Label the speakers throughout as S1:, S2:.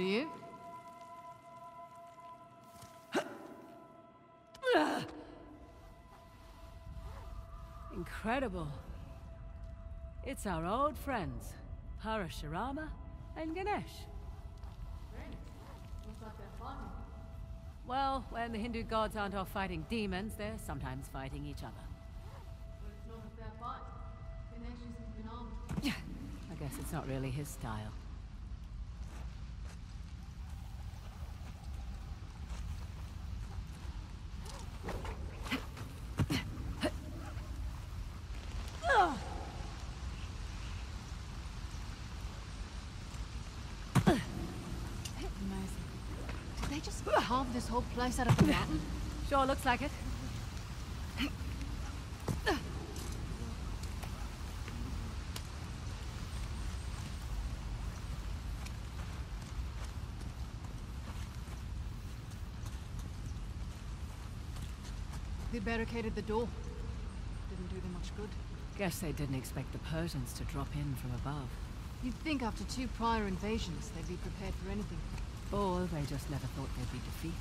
S1: Ready? After you. Incredible. It's our old friends, Parashurama and Ganesh. Well, when the Hindu gods aren't off fighting demons, they're sometimes fighting each other. I guess it's not really his style.
S2: Amazing. Did they just carve this whole place out of the mountain?
S1: Sure looks like it.
S2: They barricaded the door. Didn't do them much good.
S1: Guess they didn't expect the Persians to drop in from above.
S2: You'd think after two prior invasions, they'd be prepared for anything.
S1: Or they just never thought they'd be defeated.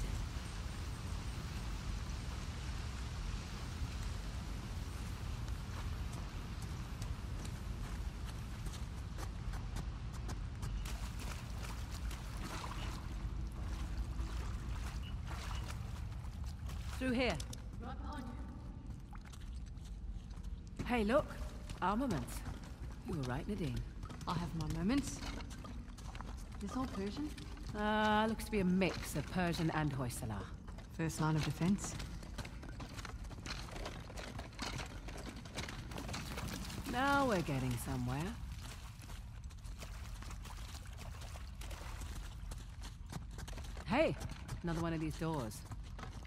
S1: Through here. Hey, look. Armaments. You were right, Nadine.
S2: I have my moments. This all Persian?
S1: Uh, looks to be a mix of Persian and Hoysala.
S2: First line of defense.
S1: Now we're getting somewhere. Hey, another one of these doors.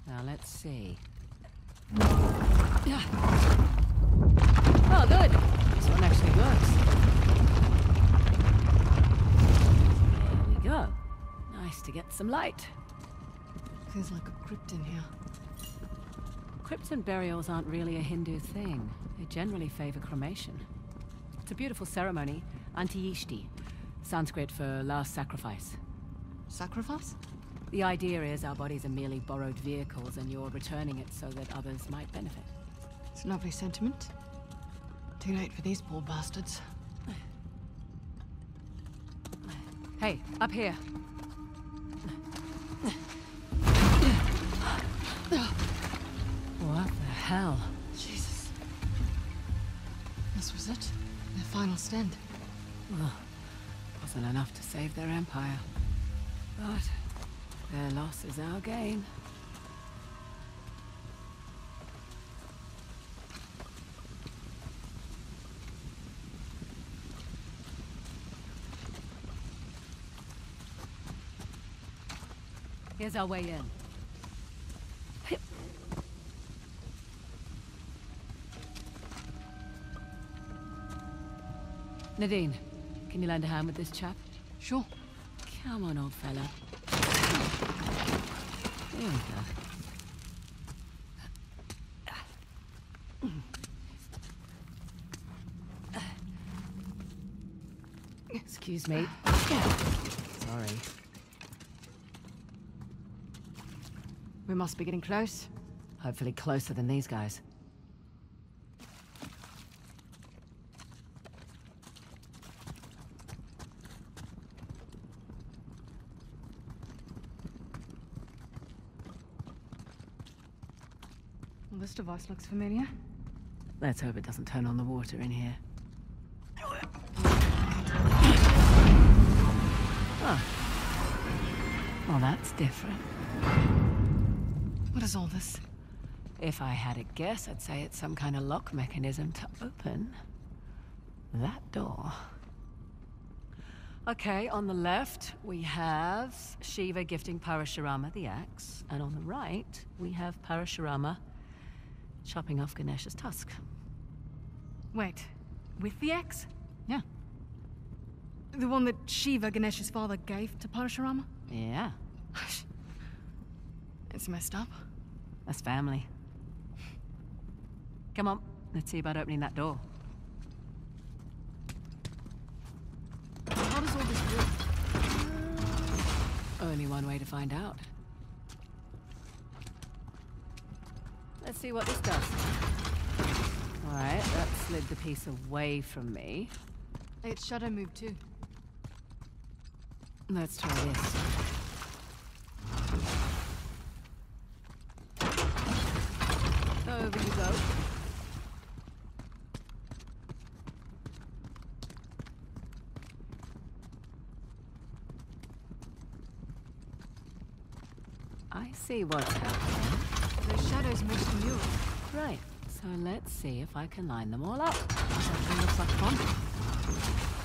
S1: Now let's see. Oh, good. This one actually works. Nice to get some light.
S2: Feels like a crypt in here.
S1: Crypts and burials aren't really a Hindu thing. They generally favor cremation. It's a beautiful ceremony, Antyeshti, Sanskrit for last sacrifice.
S2: Sacrifice?
S1: The idea is our bodies are merely borrowed vehicles and you're returning it so that others might benefit.
S2: It's a lovely sentiment. Too late for these poor bastards.
S1: Hey, up here. What the hell?
S2: Jesus. This was it? Their final stand.
S1: Well, wasn't enough to save their empire. But their loss is our gain. Here's our way in. Nadine, can you lend a hand with this chap?
S2: Sure.
S1: Come on, old fella. There we go. Excuse me. Sorry.
S2: We must be getting close.
S1: Hopefully closer than these guys.
S2: Well, this device looks familiar.
S1: Let's hope it doesn't turn on the water in here. Oh. Well, that's different.
S2: What is all this?
S1: If I had a guess, I'd say it's some kind of lock mechanism to open that door. Okay, on the left, we have Shiva gifting Parashurama the axe, and on the right, we have Parashurama chopping off Ganesh's tusk.
S2: Wait, with the axe?
S1: Yeah.
S2: The one that Shiva, Ganesh's father, gave to Parashurama?
S1: Yeah,
S2: It's messed up.
S1: that's family. Come on, let's see about opening that door.
S2: How does all this work?
S1: Only one way to find out. Let's see what this does. Alright, that slid the piece away from me.
S2: Its shadow moved too.
S1: Let's try this. I see what's happening.
S2: Those shadows from you.
S1: Right, so let's see if I can line them all up. Something looks like fun.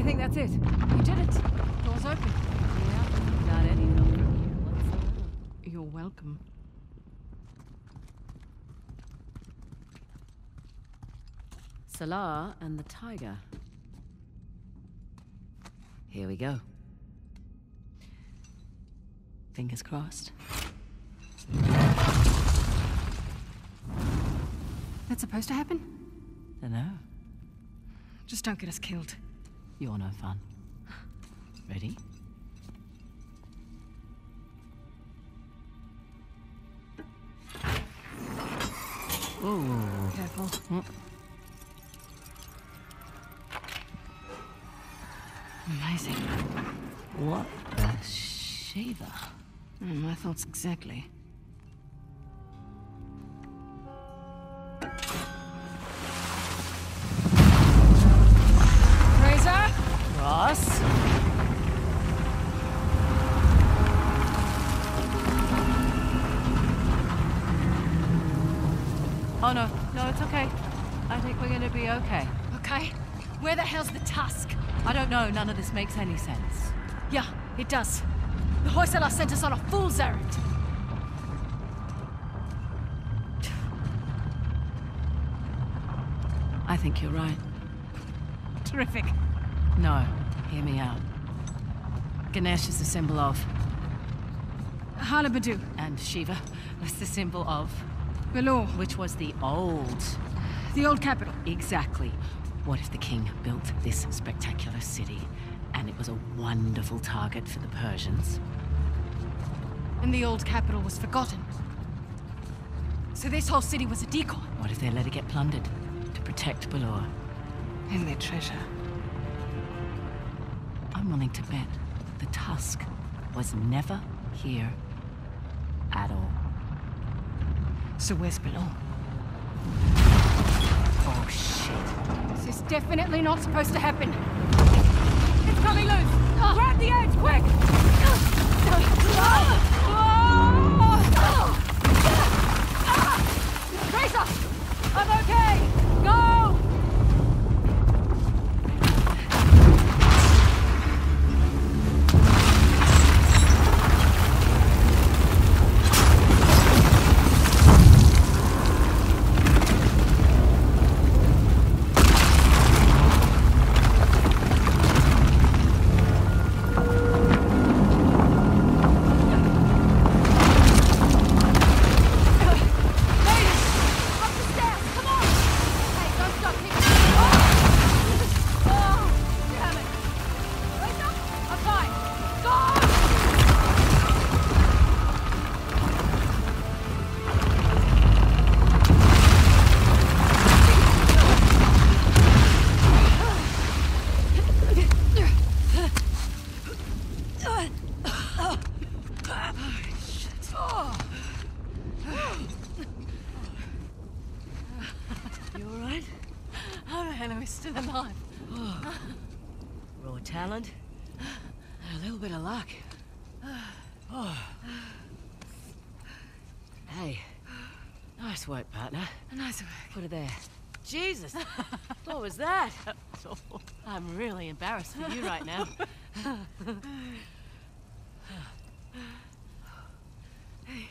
S1: I think that's it.
S2: You did it. Door's open.
S1: Yeah, not any help from you whatsoever.
S2: You're welcome.
S1: Salah and the tiger. Here we go. Fingers crossed.
S2: That's supposed to happen?
S1: Dunno.
S2: Just don't get us killed.
S1: You're no fun. Ready? Ooh.
S2: Careful.
S1: Mm.
S2: Amazing.
S1: What a shaver?
S2: Mm, my thoughts exactly.
S1: Know, none of this makes any sense.
S2: Yeah, it does. The Hoysala sent us on a fool's errand.
S1: I think you're right.
S2: Terrific.
S1: No, hear me out. Ganesh is the symbol of,
S2: Halebidu.
S1: and Shiva was the symbol of,
S2: Belur.
S1: which was the old.
S2: The old capital.
S1: Exactly. What if the king built this spectacular city and it was a wonderful target for the Persians?
S2: And the old capital was forgotten. So this whole city was a decoy.
S1: What if they let it get plundered to protect Belur?
S2: And their treasure.
S1: I'm willing to bet the Tusk was never here at all.
S2: So where's Belur?
S1: Oh shit.
S2: This is definitely not supposed to happen.
S1: fine. Go! Put it there. Jesus! what was that?
S2: I'm really embarrassed for you right now. hey.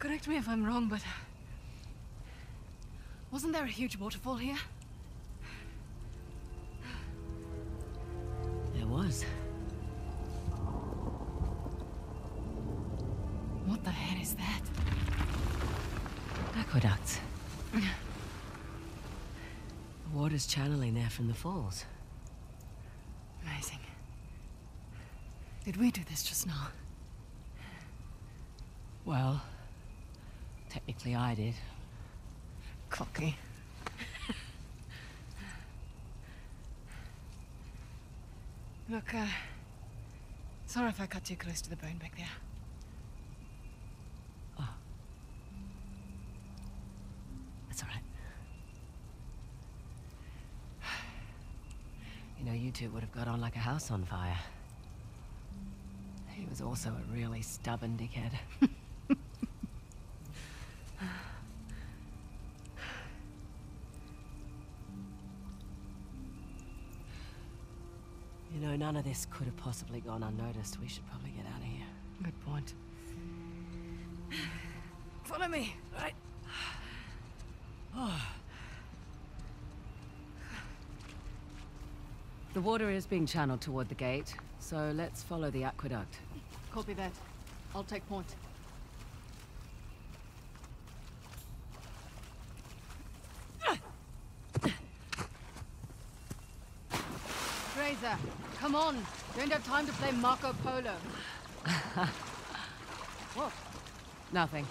S2: Correct me if I'm wrong, but... Wasn't there a huge waterfall here?
S1: Water's channeling there from the falls.
S2: Amazing. Did we do this just now?
S1: Well, technically I did.
S2: Cocky. Look, uh... Sorry if I cut too close to the bone back there.
S1: That's all right. You two would have got on like a house on fire. He was also a really stubborn dickhead. you know, none of this could have possibly gone unnoticed. We should probably get out of here.
S2: Good point. Follow me.
S1: Right. The water is being channeled toward the gate, so let's follow the aqueduct.
S2: Copy that. I'll take point. Frazer, come on. Don't have time to play Marco Polo.
S1: What? Nothing.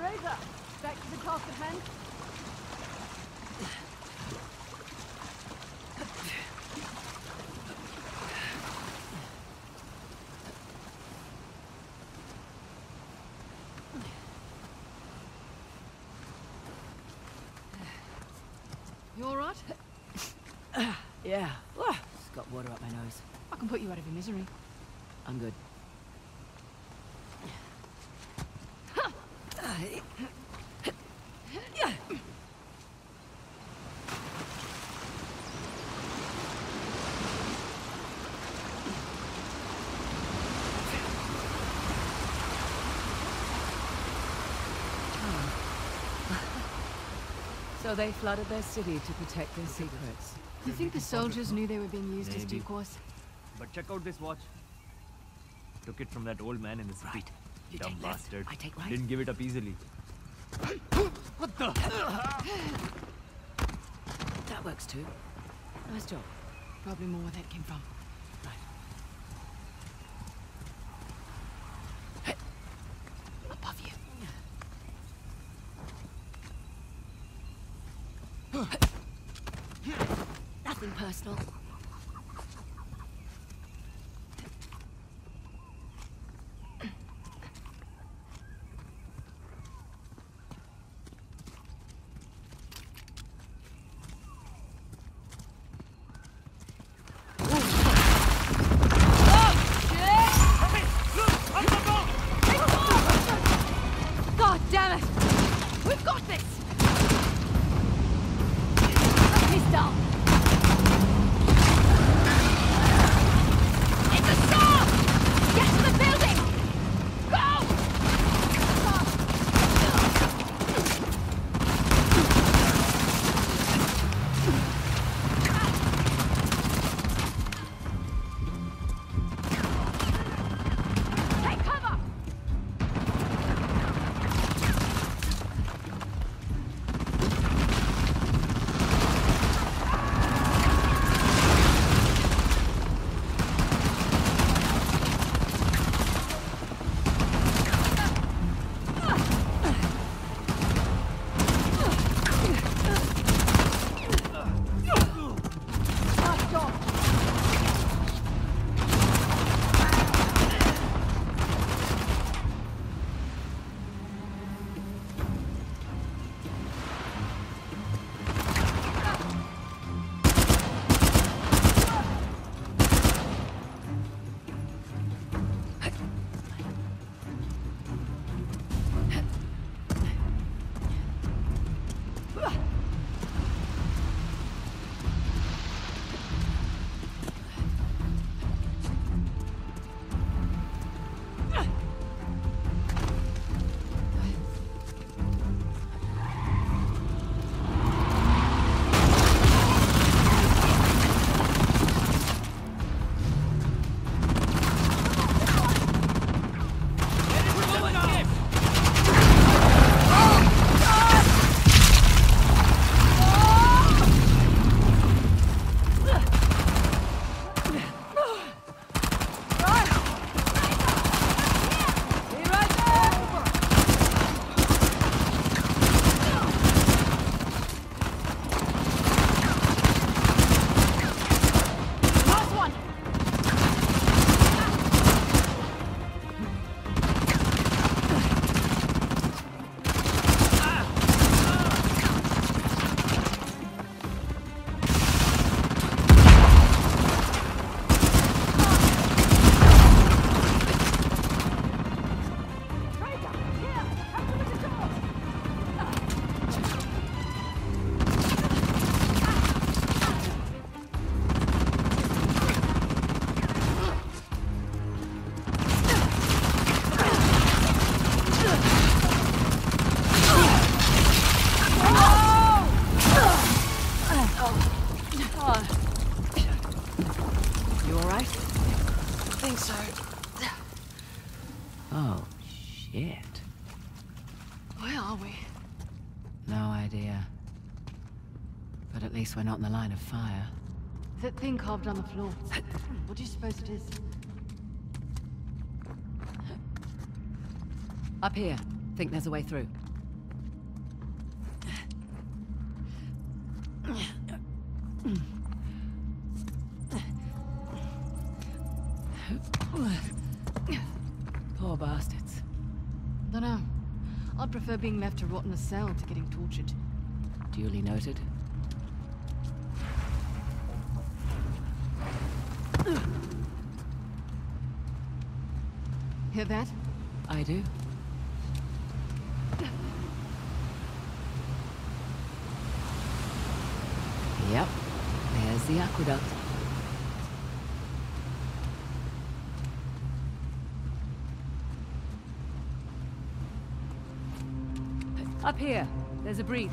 S2: Frazer, back to the task at hand. You alright?
S1: Yeah. Just got water up my nose.
S2: I can put you out of your misery.
S1: I'm good. So they flooded their city to protect their secrets.
S2: Do you think the soldiers knew they were being used as
S3: Maybe.
S2: decoys?
S3: But check out this watch. Took it from that old man in the street.
S1: Right. You
S3: Dumb
S1: take left,
S3: bastard.
S1: I take right.
S3: Didn't give it up easily. what the?
S1: That works too. Nice job.
S2: Probably more where that came from.
S1: Right.
S2: Above you.
S1: Nothing least we're not in the line of fire.
S2: That thing carved on the floor. What do you suppose it is?
S1: Up here. Think there's a way through. Poor bastards.
S2: Dunno. I'd prefer being left to rot in a cell to getting tortured.
S1: Duly noted.
S2: Hear that?
S1: I do. Yep. There's the aqueduct. Up here. There's a breach.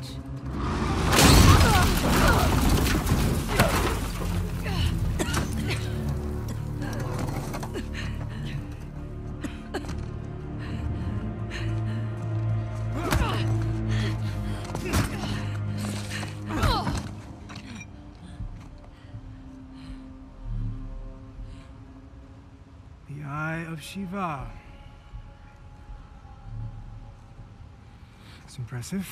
S4: Of Shiva. It's impressive.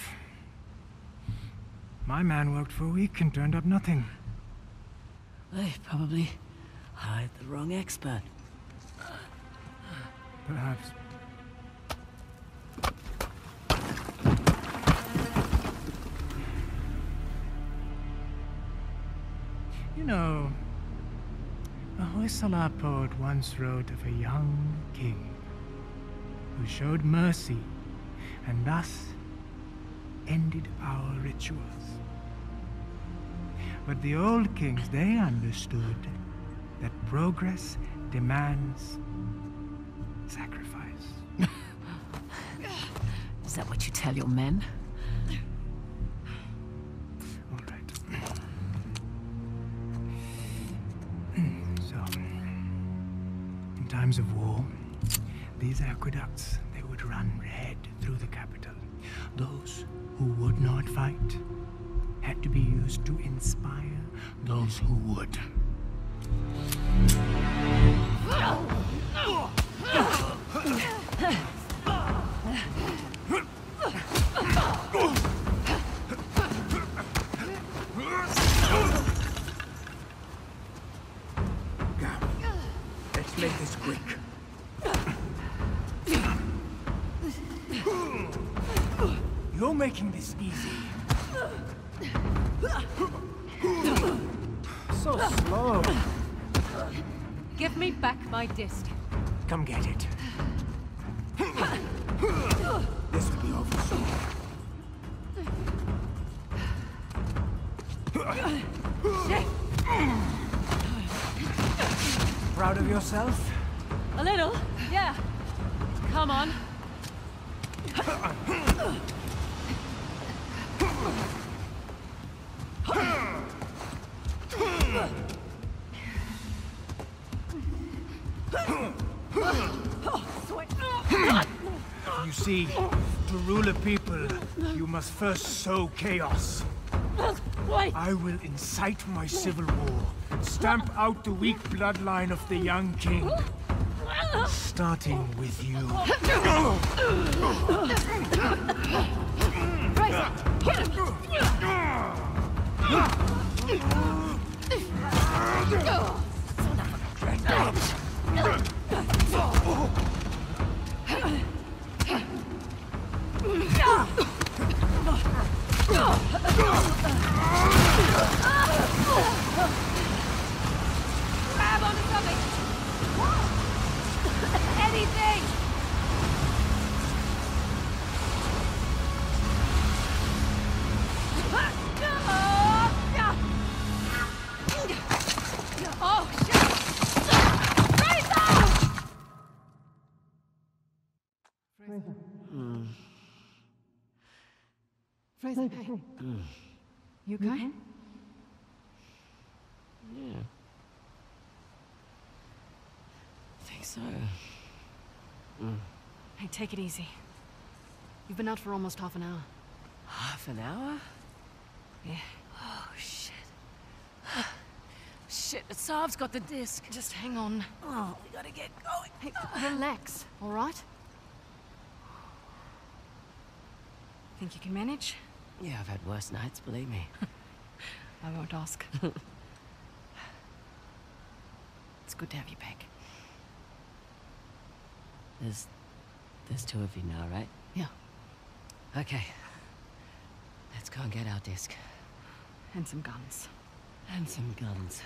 S4: My man worked for a week and turned up nothing.
S1: They probably hired the wrong expert.
S4: Perhaps. You know, Hoysala poet once wrote of a young king who showed mercy and thus ended our rituals. But the old kings, they understood that progress demands sacrifice.
S1: Is that what you tell your men?
S4: Times of war, these aqueducts, they would run red through the capital. Those who would not fight had to be used to inspire those who would.
S5: This quick.
S4: You're making this easy. So slow.
S1: Give me back my disc.
S4: Come get it. Yourself?
S1: A little, yeah. Come on.
S4: You see, to rule a people, you must first sow chaos.
S1: Wait!
S4: I will incite my civil war, stamp out the weak bloodline of the young king, starting with you.
S2: Frazer, hey. You okay?
S1: Yeah. I think so. Mm.
S2: Hey, take it easy. You've been out for almost half an hour.
S1: Half an hour?
S2: Yeah.
S1: Oh, shit. shit, Asav's got the disc.
S2: Just hang on.
S1: Oh, we gotta get going.
S2: Hey, relax, all right? Think you can manage?
S1: Yeah, I've had worse nights, believe me.
S2: I won't ask. it's good to have you back.
S1: There's... there's two of you now, right?
S2: Yeah.
S1: Okay. Let's go and get our disc.
S2: And some guns.
S1: And some guns.